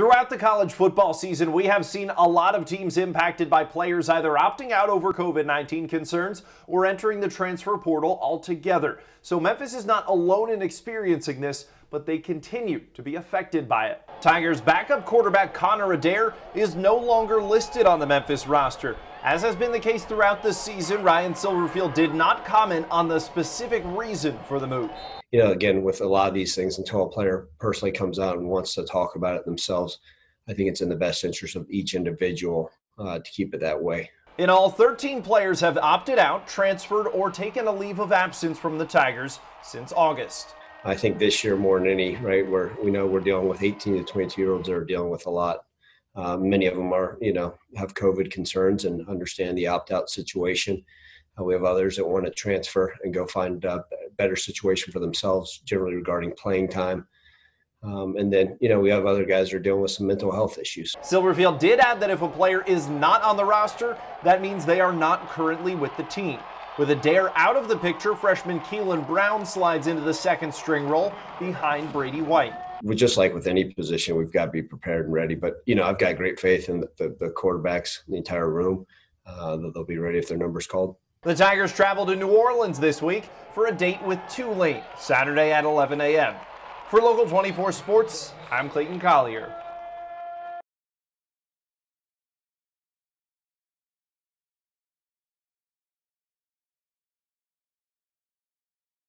Throughout the college football season, we have seen a lot of teams impacted by players either opting out over COVID 19 concerns or entering the transfer portal altogether. So Memphis is not alone in experiencing this, but they continue to be affected by it. Tigers backup quarterback Connor Adair is no longer listed on the Memphis roster. As has been the case throughout the season, Ryan Silverfield did not comment on the specific reason for the move you know, again, with a lot of these things, until a player personally comes out and wants to talk about it themselves, I think it's in the best interest of each individual uh, to keep it that way. In all, 13 players have opted out, transferred, or taken a leave of absence from the Tigers since August. I think this year more than any, right, where we know we're dealing with 18 to 22 year olds that are dealing with a lot. Uh, many of them are, you know, have COVID concerns and understand the opt out situation. Uh, we have others that want to transfer and go find a better situation for themselves, generally regarding playing time. Um, and then, you know, we have other guys that are dealing with some mental health issues. Silverfield did add that if a player is not on the roster, that means they are not currently with the team. With Adair out of the picture, freshman Keilon Brown slides into the second string role behind Brady White. We just like with any position, we've got to be prepared and ready. But you know, I've got great faith in the, the, the quarterbacks, the entire room, uh, that they'll be ready if their number's called. The Tigers travel to New Orleans this week for a date with Tulane, Saturday at 11 a.m. For Local 24 Sports, I'm Clayton Collier.